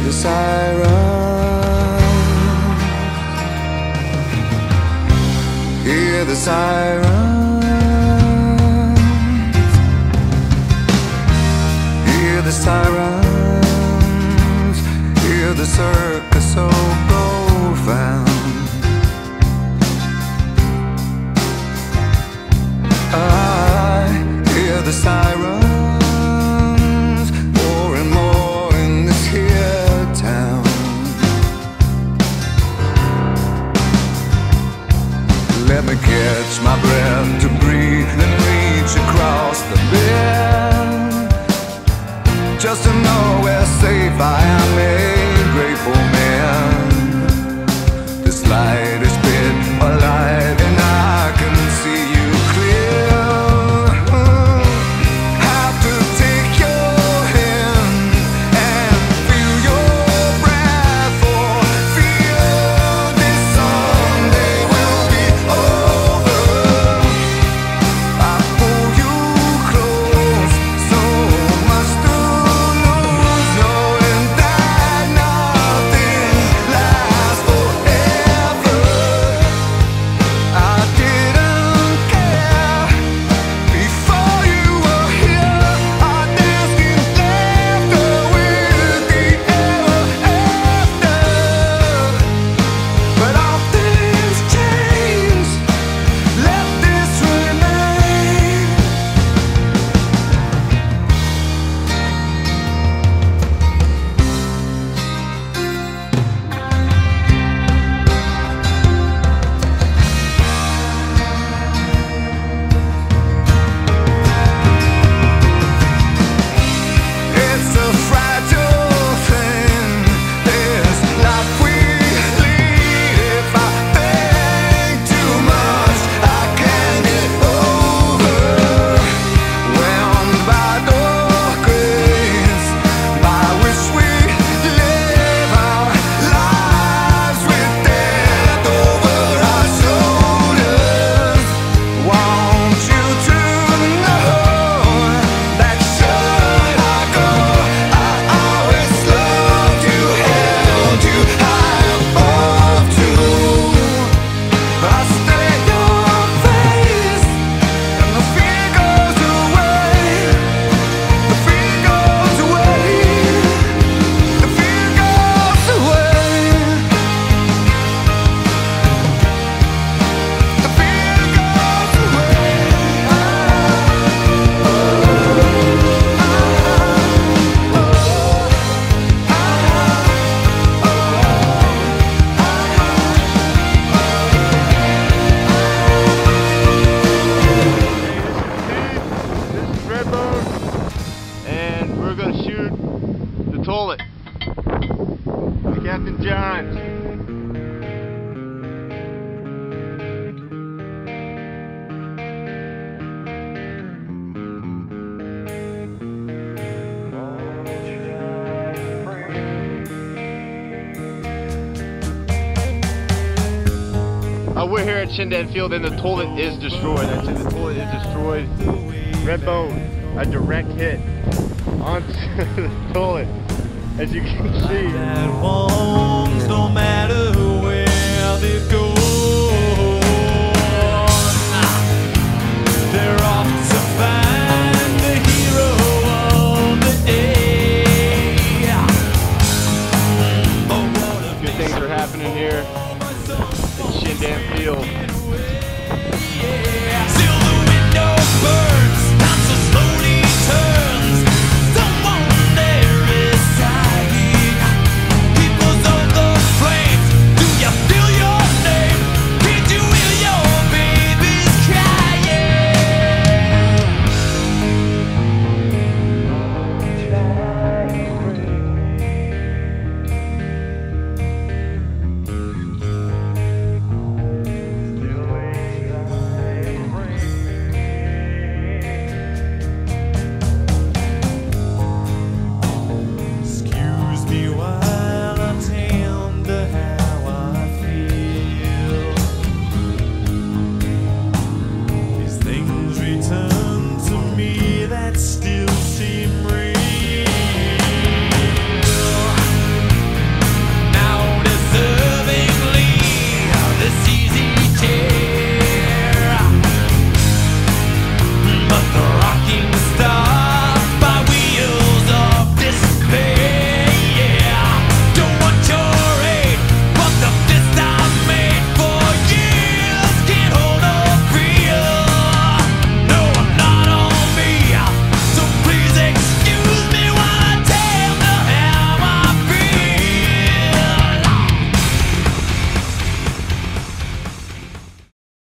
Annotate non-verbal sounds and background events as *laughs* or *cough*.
hear the siren. Hear the siren. Captain John. Uh, we're here at Shindand Field and the toilet is destroyed. I said the toilet is destroyed. Red bone, a direct hit onto *laughs* the toilet as you can see.